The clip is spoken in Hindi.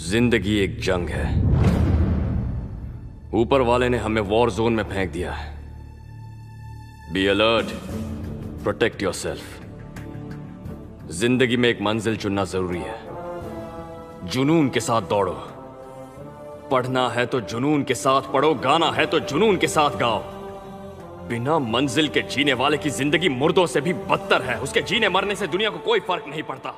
ज़िंदगी एक जंग है। ऊपर वाले ने हमें वॉर जोन में फेंक दिया है। Be alert protect yourself ज़िंदगी में एक मंजिल चुनना ज़रूरी है। जुनून के साथ दौड़ो। पढ़ना है तो जुनून के साथ पढ़ो, गाना है तो जुनून के साथ गाओ। बिना मंजिल के जीने वाले की ज़िंदगी मुर्दों से भी बदतर है। उसके जीने मरने से दुनिया को कोई फ़र्क नहीं पड़ता।